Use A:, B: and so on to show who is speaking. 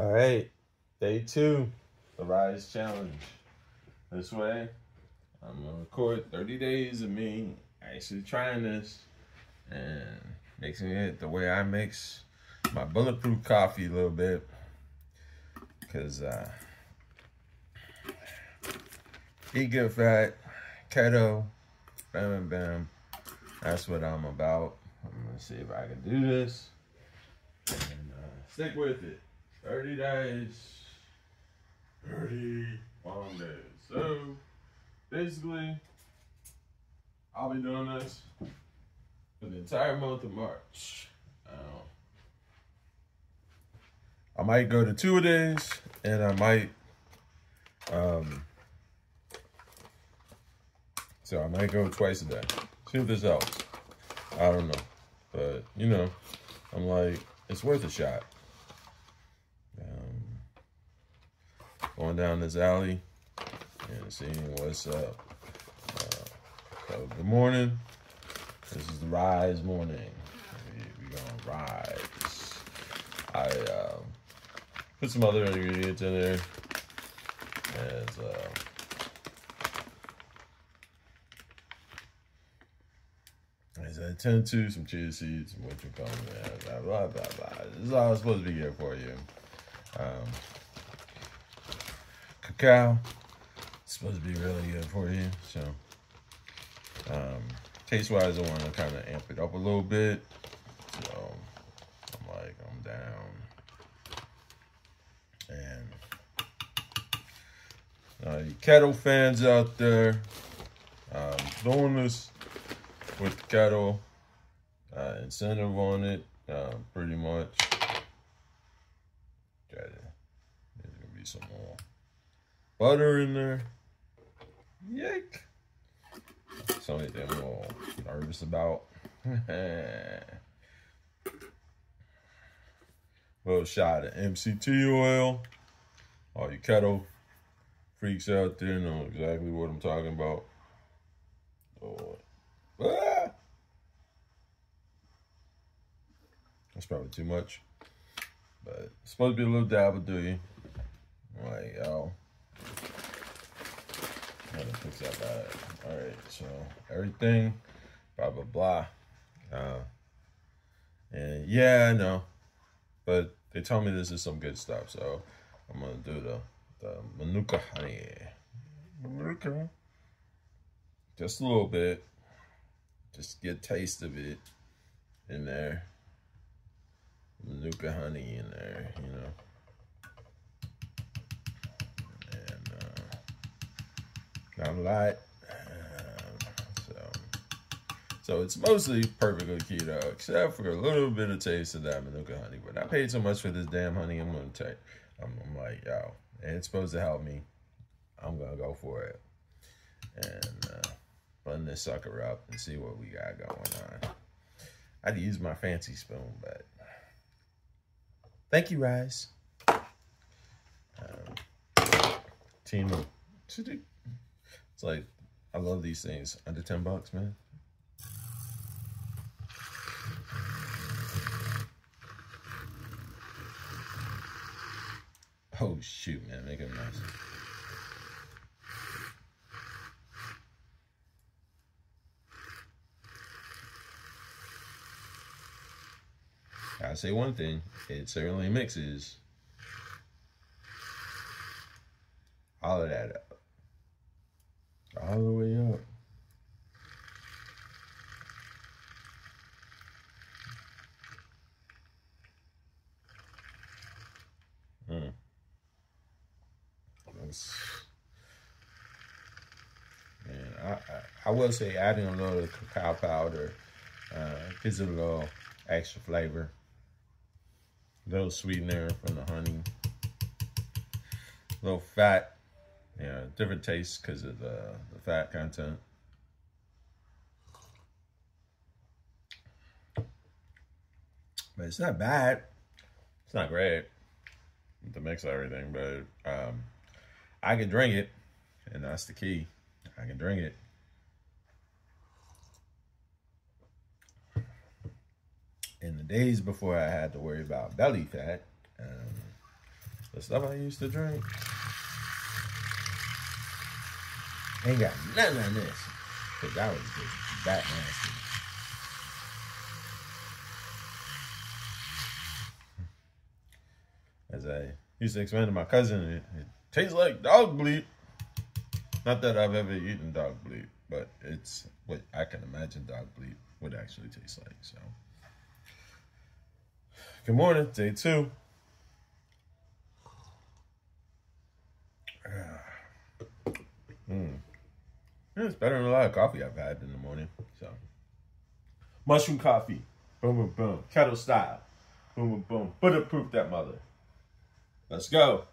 A: All right, day two, the Ryze Challenge. This way, I'm gonna record 30 days of me actually trying this and mixing it the way I mix my bulletproof coffee a little bit. Cause uh, eat good fat, keto, bam, bam, bam. That's what I'm about. I'm gonna see if I can do this and uh, stick with it. 30 days. 30 long days. So, basically, I'll be doing this for the entire month of March. Um, I might go to two days, and I might, um, so I might go twice a day. See if this helps. I don't know, but you know, I'm like, it's worth a shot. Going down this alley and seeing what's up. Uh, good morning. This is the rise morning. We're gonna rise. I uh, put some other ingredients in there. As uh, as I tend to, some chia seeds, some call it, blah, blah, blah, blah. This is all I'm supposed to be good for you. Um, cacao. It's supposed to be really good for you. So, um, taste wise, I want to kind of amp it up a little bit. So, I'm like, I'm down. And uh, you keto fans out there, um, doing this with keto, uh, incentive on it, uh, pretty much. Got it. There's gonna be some more butter in there. Yike. Something I'm a little nervous about. little shot of MCT oil. All you keto freaks out there know exactly what I'm talking about. Oh, ah! That's probably too much. But it's supposed to be a little dab will do you. Like, yo. Fix that bad. All right, so everything, blah, blah, blah. Uh, and yeah, I know, but they told me this is some good stuff, so I'm gonna do the, the Manuka honey. Manuka. Just a little bit. Just get taste of it in there. Manuka honey in there, you know. Not a lot. so, so it's mostly perfectly keto, except for a little bit of taste of that Manuka honey. But I paid so much for this damn honey, I'm gonna take. I'm, I'm like, yo, it's supposed to help me. I'm gonna go for it and uh, bun this sucker up and see what we got going on. I'd use my fancy spoon, but thank you, Ryze. Um, Team it's like, I love these things. Under 10 bucks, man. Oh, shoot, man. Make it nice. I say one thing, it certainly mixes all of that up all the way up. Mm. man, I, I, I will say adding a little cacao powder uh, gives it a little extra flavor. A little sweetener from the honey. A little fat yeah, different tastes because of the, the fat content. But it's not bad. It's not great to mix everything, but um, I can drink it, and that's the key. I can drink it. In the days before I had to worry about belly fat, um, The stuff I used to drink ain't got nothing on this. Cause that was just that nasty. As I used to explain to my cousin, it, it tastes like dog bleep. Not that I've ever eaten dog bleep, but it's what I can imagine dog bleep would actually taste like. So, good morning, day two. Mm. It's better than a lot of coffee I've had in the morning. So, mushroom coffee, boom, boom, boom, keto style, boom, boom, boom, bulletproof that mother. Let's go.